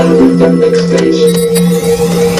I'll leave them next.